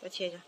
我切一下。